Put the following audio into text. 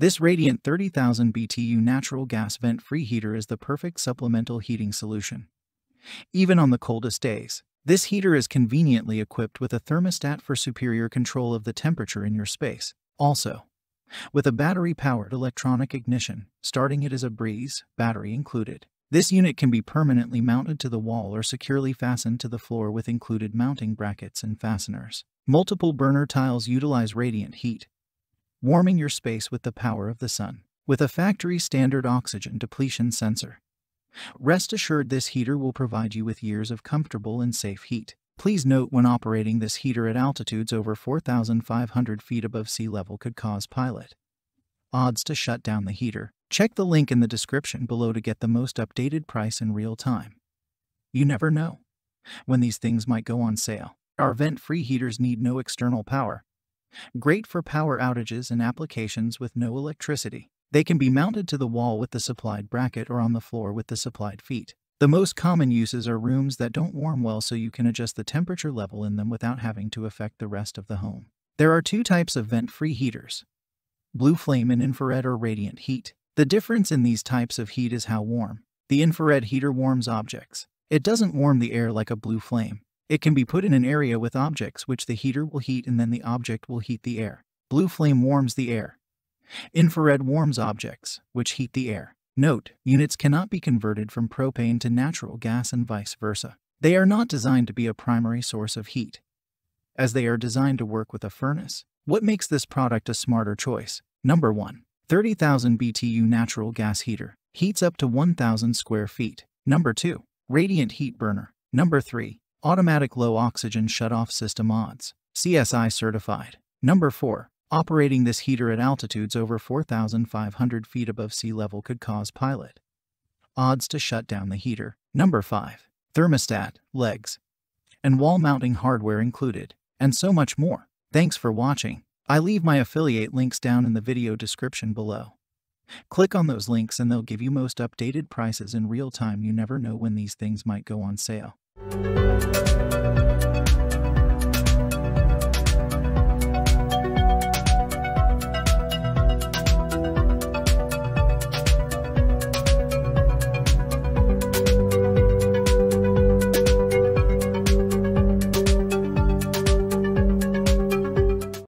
This Radiant 30,000 BTU natural gas vent-free heater is the perfect supplemental heating solution. Even on the coldest days, this heater is conveniently equipped with a thermostat for superior control of the temperature in your space. Also, with a battery-powered electronic ignition, starting it is a breeze, battery included. This unit can be permanently mounted to the wall or securely fastened to the floor with included mounting brackets and fasteners. Multiple burner tiles utilize radiant heat, warming your space with the power of the sun. With a factory standard oxygen depletion sensor, Rest assured this heater will provide you with years of comfortable and safe heat. Please note when operating this heater at altitudes over 4,500 feet above sea level could cause pilot ODS to shut down the heater. Check the link in the description below to get the most updated price in real time. You never know when these things might go on sale. Our vent-free heaters need no external power. Great for power outages and applications with no electricity. They can be mounted to the wall with the supplied bracket or on the floor with the supplied feet. The most common uses are rooms that don't warm well so you can adjust the temperature level in them without having to affect the rest of the home. There are two types of vent-free heaters, blue flame and infrared or radiant heat. The difference in these types of heat is how warm. The infrared heater warms objects. It doesn't warm the air like a blue flame. It can be put in an area with objects which the heater will heat and then the object will heat the air. Blue flame warms the air. Infrared warms objects, which heat the air. Note, units cannot be converted from propane to natural gas and vice versa. They are not designed to be a primary source of heat, as they are designed to work with a furnace. What makes this product a smarter choice? Number 1. 30,000 BTU natural gas heater. Heats up to 1,000 square feet. Number 2. Radiant heat burner. Number 3. Automatic low oxygen shutoff system ODS. CSA certified. Number 4. Operating this heater at altitudes over 4,500 feet above sea level could cause pilot ODS to shut down the heater. Number 5. Thermostat, legs, and wall mounting hardware included, and so much more. Thanks for watching. I leave my affiliate links down in the video description below. Click on those links and they'll give you most updated prices in real time. You never know when these things might go on sale.